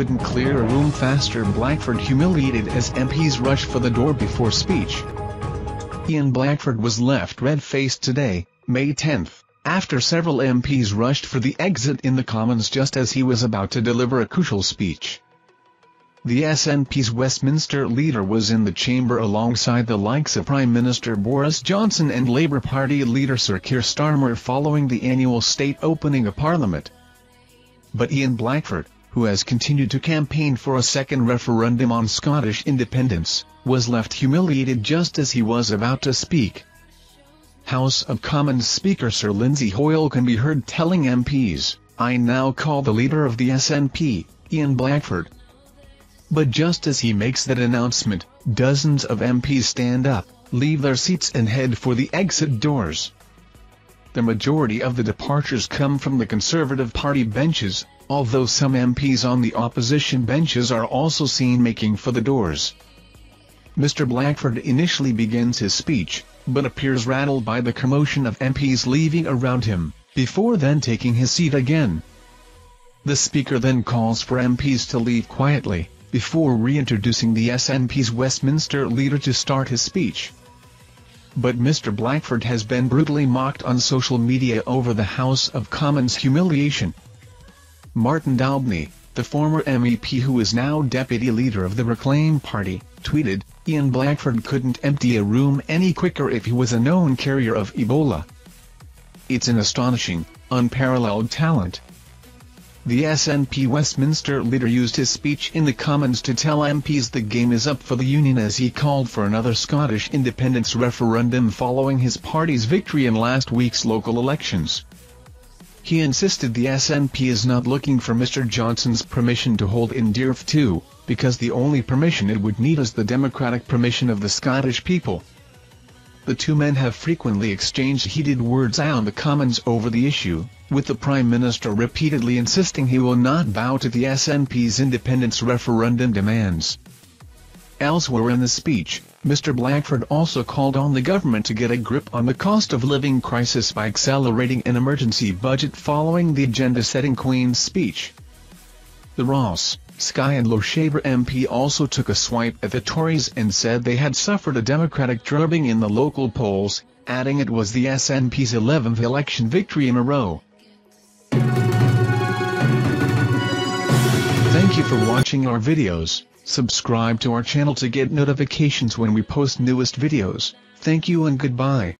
couldn't clear a room faster Blackford humiliated as MPs rush for the door before speech. Ian Blackford was left red-faced today, May 10, after several MPs rushed for the exit in the Commons just as he was about to deliver a crucial speech. The SNP's Westminster leader was in the chamber alongside the likes of Prime Minister Boris Johnson and Labour Party leader Sir Keir Starmer following the annual state opening of Parliament. But Ian Blackford, who has continued to campaign for a second referendum on Scottish independence, was left humiliated just as he was about to speak. House of Commons Speaker Sir Lindsay Hoyle can be heard telling MPs, I now call the leader of the SNP, Ian Blackford, but just as he makes that announcement, dozens of MPs stand up, leave their seats and head for the exit doors. The majority of the departures come from the Conservative Party benches, although some MPs on the opposition benches are also seen making for the doors. Mr Blackford initially begins his speech, but appears rattled by the commotion of MPs leaving around him, before then taking his seat again. The Speaker then calls for MPs to leave quietly, before reintroducing the SNP's Westminster leader to start his speech. But Mr Blackford has been brutally mocked on social media over the House of Commons humiliation. Martin Daubney, the former MEP who is now deputy leader of the Reclaim Party, tweeted, Ian Blackford couldn't empty a room any quicker if he was a known carrier of Ebola. It's an astonishing, unparalleled talent, the SNP Westminster leader used his speech in the Commons to tell MPs the game is up for the Union as he called for another Scottish independence referendum following his party's victory in last week's local elections. He insisted the SNP is not looking for Mr Johnson's permission to hold Indyref2, because the only permission it would need is the democratic permission of the Scottish people. The two men have frequently exchanged heated words on the Commons over the issue, with the Prime Minister repeatedly insisting he will not bow to the SNP's independence referendum demands. Elsewhere in the speech, Mr Blackford also called on the government to get a grip on the cost of living crisis by accelerating an emergency budget following the agenda-setting Queen's speech. The Ross, Skye and Lochaber MP also took a swipe at the Tories and said they had suffered a Democratic drubbing in the local polls, adding it was the SNP's 11th election victory in a row. Thank you for watching our videos, subscribe to our channel to get notifications when we post newest videos, thank you and goodbye.